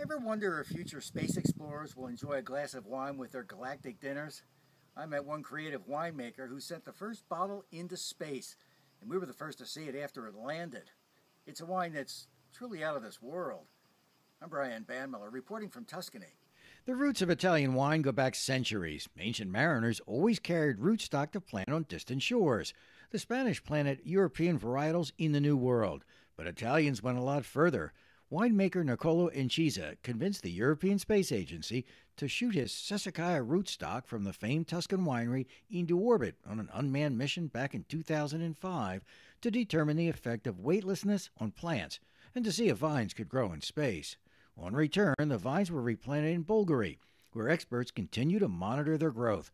Ever wonder if future space explorers will enjoy a glass of wine with their galactic dinners? I met one creative winemaker who sent the first bottle into space, and we were the first to see it after it landed. It's a wine that's truly out of this world. I'm Brian Banmiller, reporting from Tuscany. The roots of Italian wine go back centuries. Ancient mariners always carried rootstock to plant on distant shores. The Spanish planted European varietals in the New World, but Italians went a lot further. Winemaker Niccolo Incisa convinced the European Space Agency to shoot his Sassicaia rootstock from the famed Tuscan winery into orbit on an unmanned mission back in 2005 to determine the effect of weightlessness on plants and to see if vines could grow in space. On return, the vines were replanted in Bolgheri, where experts continue to monitor their growth.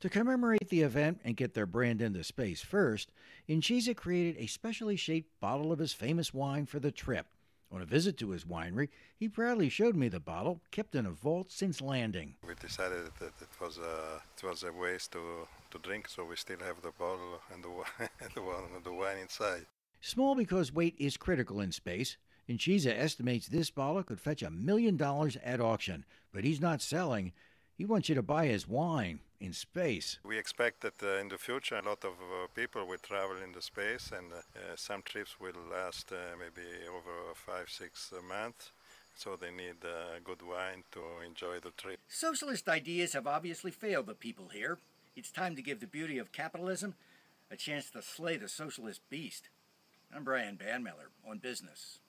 To commemorate the event and get their brand into space first, Incisa created a specially shaped bottle of his famous wine for the trip. On a visit to his winery, he proudly showed me the bottle, kept in a vault since landing. We decided that it was a, it was a waste to, to drink, so we still have the bottle and the, the, wine, the wine inside. Small because weight is critical in space. Incisa estimates this bottle could fetch a million dollars at auction, but he's not selling. He wants you to buy his wine in space. We expect that uh, in the future a lot of uh, people will travel in the space and uh, uh some trips will last uh, maybe over five, six uh, months. So they need good wine to enjoy the trip. Socialist ideas have obviously failed the people here. It's time to give the beauty of capitalism a chance to slay the socialist beast. I'm Brian Banmiller on Business.